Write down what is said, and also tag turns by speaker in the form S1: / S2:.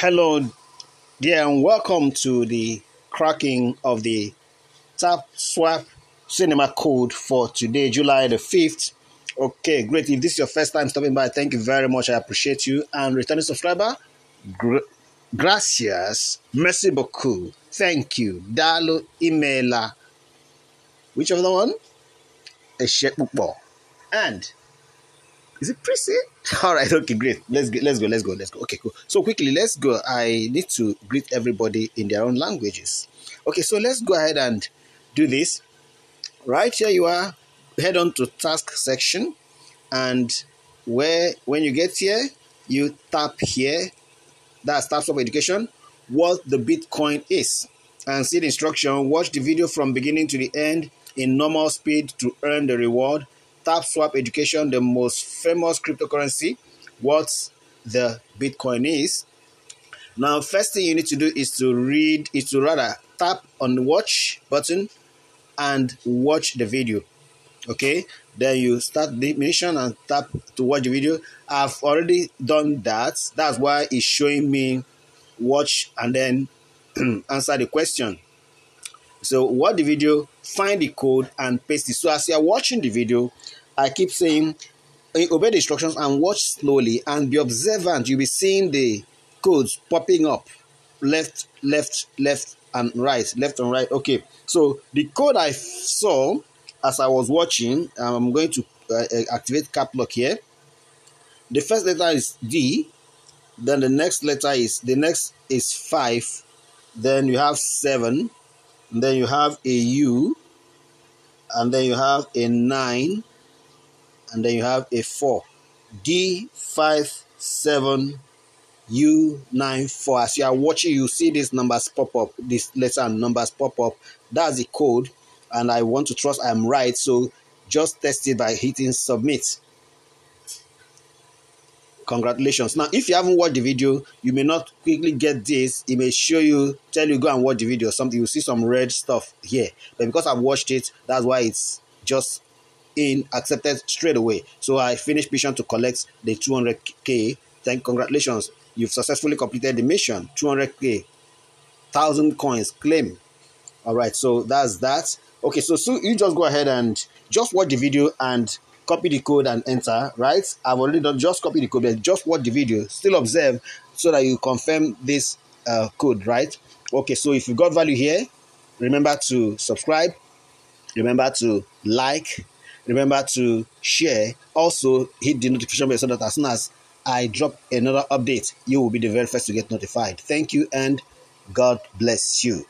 S1: Hello, dear, and welcome to the cracking of the Tap Swap Cinema Code for today, July the 5th. Okay, great. If this is your first time stopping by, thank you very much. I appreciate you. And returning subscriber, gr- gracias, merci beaucoup, thank you. Dalo Imela. Which of the one? Shekbukbo. And is it Prissy? All right, okay, great. Let's go, let's go, let's go, let's go. Okay, cool. So quickly, let's go. I need to greet everybody in their own languages. Okay, so let's go ahead and do this. Right here you are. Head on to task section, and where when you get here, you tap here. That's Tap Swap Education. What the Bitcoin is, and see the instruction. Watch the video from beginning to the end in normal speed to earn the reward Tap Swap Education, the most famous cryptocurrency, what the Bitcoin is. Now, first thing you need to do is to read, is to rather tap on the watch button and watch the video. Okay, then you start the mission and tap to watch the video. I've already done that. That's why it's showing me watch and then answer the question. So watch the video, find the code and paste it. So as you are watching the video, I keep saying eh, obey the instructions and watch slowly and be observant. You'll be seeing the codes popping up left, left, left, and right, left and right. Okay, so the code I saw as I was watching, I'm going to uh, activate cap lock here. The first letter is D, then the next letter is the next is five, then you have seven, then you have a U, and then you have a nine, and then you have a 4. D57 U94. As you are watching, you see these numbers pop up, these letter and numbers pop up. That's the code, and I want to trust I'm right. So just test it by hitting submit. Congratulations. Now, if you haven't watched the video, you may not quickly get this. It may show you, tell you go and watch the video something. You see some red stuff here. But because I've watched it, that's why it's just in accepted straight away. So I finished mission to collect the 200k. Thank congratulations. You've successfully completed the mission. 200k. Thousand coins claim. All right, so that's that. Okay, so so you just go ahead and just watch the video and copy the code and enter, right? I've already done just copy the code, but just watch the video, still observe so that you confirm this uh, code, right? Okay, so if you got value here, remember to subscribe, remember to like, Remember to share. Also, hit the notification bell so that as soon as I drop another update, you will be the very first to get notified. Thank you and God bless you.